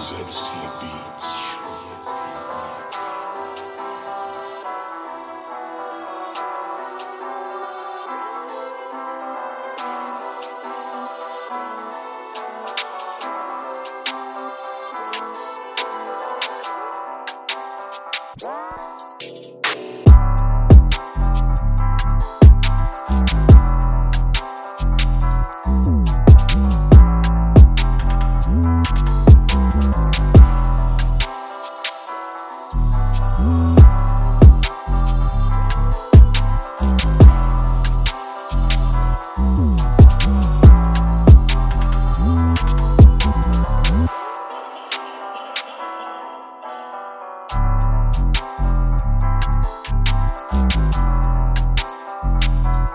ZC Beats. Wow.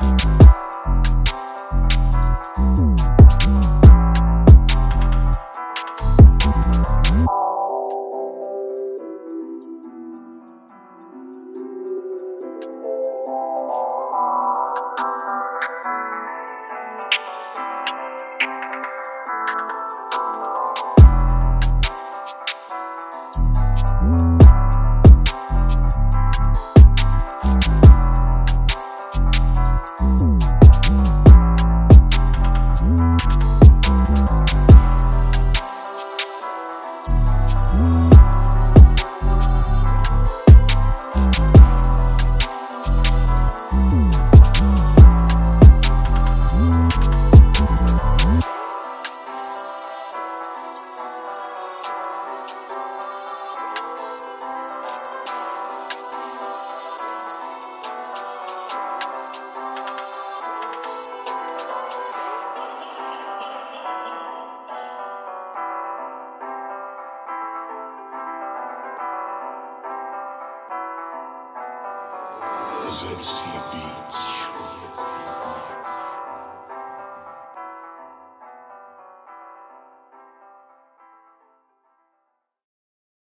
you clouds at beats.